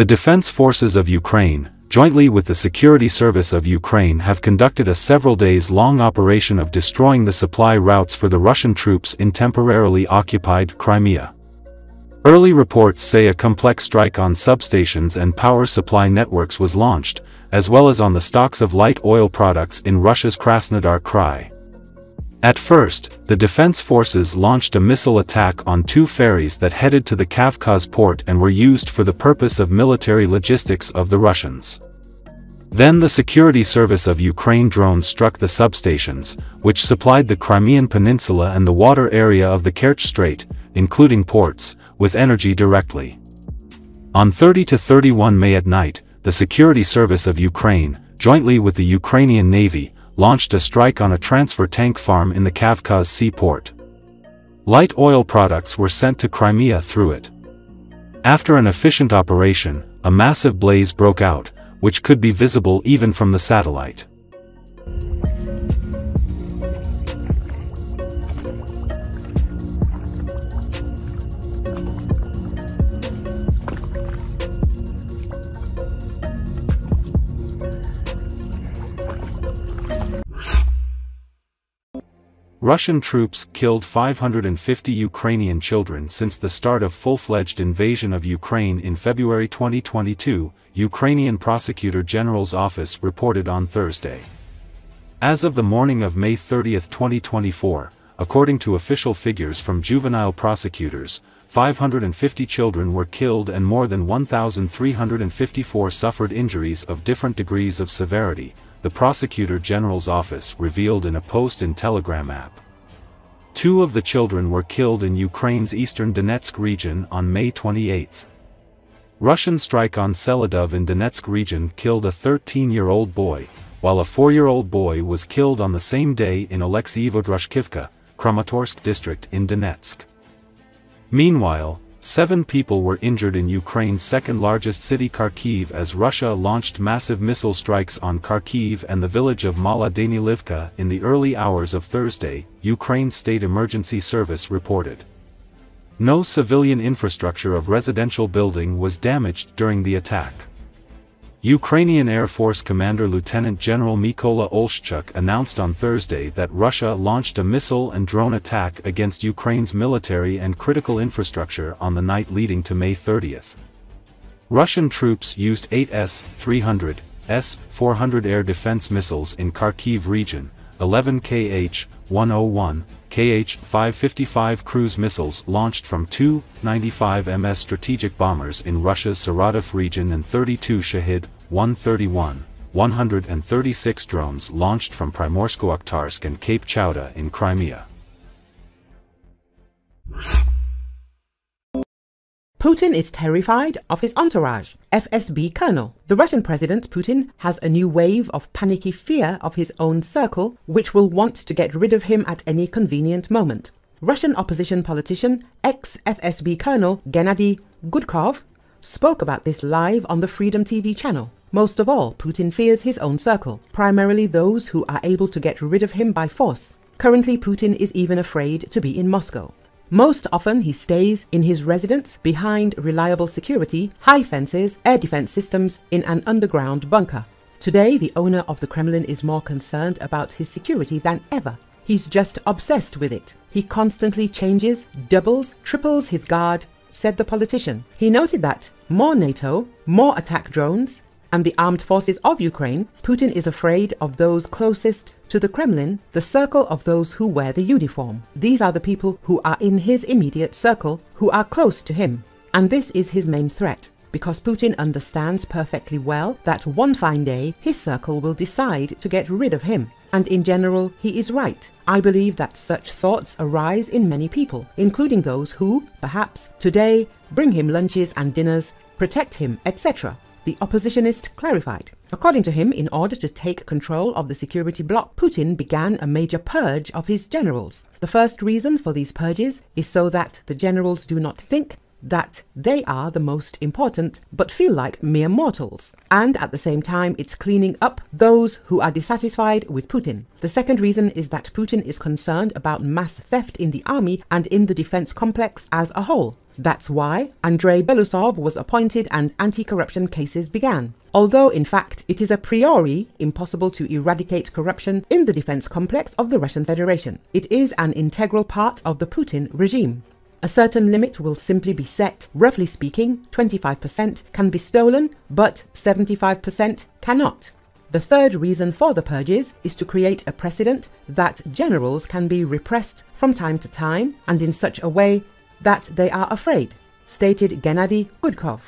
The Defense Forces of Ukraine, jointly with the Security Service of Ukraine have conducted a several days long operation of destroying the supply routes for the Russian troops in temporarily occupied Crimea. Early reports say a complex strike on substations and power supply networks was launched, as well as on the stocks of light oil products in Russia's Krasnodar Krai. At first, the defense forces launched a missile attack on two ferries that headed to the Kavkaz port and were used for the purpose of military logistics of the Russians. Then the Security Service of Ukraine drones struck the substations, which supplied the Crimean Peninsula and the water area of the Kerch Strait, including ports, with energy directly. On 30 to 31 May at night, the Security Service of Ukraine, jointly with the Ukrainian Navy, launched a strike on a transfer tank farm in the Kavkaz seaport. Light oil products were sent to Crimea through it. After an efficient operation, a massive blaze broke out, which could be visible even from the satellite. Russian troops killed 550 Ukrainian children since the start of full-fledged invasion of Ukraine in February 2022, Ukrainian Prosecutor General's office reported on Thursday. As of the morning of May 30, 2024, according to official figures from juvenile prosecutors, 550 children were killed and more than 1,354 suffered injuries of different degrees of severity, the Prosecutor General's office revealed in a post in Telegram app. Two of the children were killed in Ukraine's eastern Donetsk region on May 28. Russian strike on Selydove in Donetsk region killed a 13-year-old boy, while a 4-year-old boy was killed on the same day in Alexeyevo-Drushkivka, Kramatorsk district in Donetsk. Meanwhile, Seven people were injured in Ukraine's second-largest city Kharkiv as Russia launched massive missile strikes on Kharkiv and the village of Mala Danylivka in the early hours of Thursday, Ukraine's State Emergency Service reported. No civilian infrastructure of residential building was damaged during the attack. Ukrainian Air Force Commander Lieutenant General Mykola Oleshchuk announced on Thursday that Russia launched a missile and drone attack against Ukraine's military and critical infrastructure on the night leading to May 30. Russian troops used 8 S-300, S-400 air defense missiles in Kharkiv region, 11 Kh-101, Kh-555 cruise missiles launched from two 95ms strategic bombers in Russia's Saratov region and 32 Shahed-131, 136 drones launched from Primorsko-Akhtarsk and Cape Chauda in Crimea. Putin is terrified of his entourage, FSB colonel. The Russian President Putin has a new wave of panicky fear of his own circle, which will want to get rid of him at any convenient moment. Russian opposition politician, ex-FSB colonel Gennady Gudkov, spoke about this live on the Freedom TV channel. Most of all, Putin fears his own circle, primarily those who are able to get rid of him by force. Currently, Putin is even afraid to be in Moscow. Most often he stays in his residence behind reliable security, high fences, air defense systems in an underground bunker. Today, the owner of the Kremlin is more concerned about his security than ever. He's just obsessed with it. He constantly changes, doubles, triples his guard, said the politician. He noted that more NATO, more attack drones, and the armed forces of Ukraine, Putin is afraid of those closest to the Kremlin, the circle of those who wear the uniform. These are the people who are in his immediate circle, who are close to him. And this is his main threat, because Putin understands perfectly well that one fine day his circle will decide to get rid of him. And in general, he is right. I believe that such thoughts arise in many people, including those who, perhaps, today bring him lunches and dinners, protect him, etc the oppositionist clarified. According to him, in order to take control of the security bloc, Putin began a major purge of his generals. The first reason for these purges is so that the generals do not think that they are the most important but feel like mere mortals. And at the same time, it's cleaning up those who are dissatisfied with Putin. The second reason is that Putin is concerned about mass theft in the army and in the defense complex as a whole. That's why Andrei Belousov was appointed and anti corruption cases began. Although, in fact, it is a priori impossible to eradicate corruption in the defense complex of the Russian Federation, it is an integral part of the Putin regime. A certain limit will simply be set. Roughly speaking, 25% can be stolen, but 75% cannot. The third reason for the purges is to create a precedent that generals can be repressed from time to time and in such a way that they are afraid, stated Gennady Gudkov.